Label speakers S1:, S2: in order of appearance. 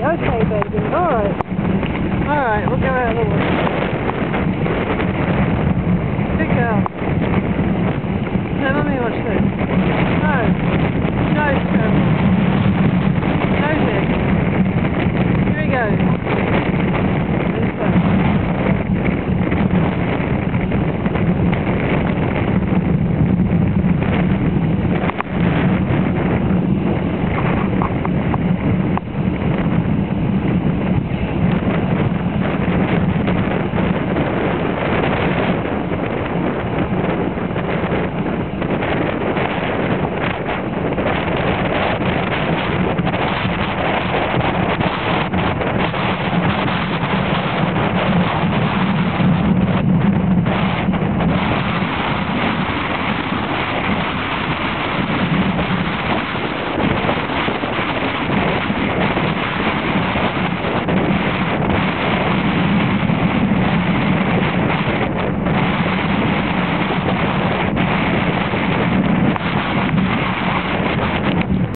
S1: Okay, baby. All right. All right, we'll go out the little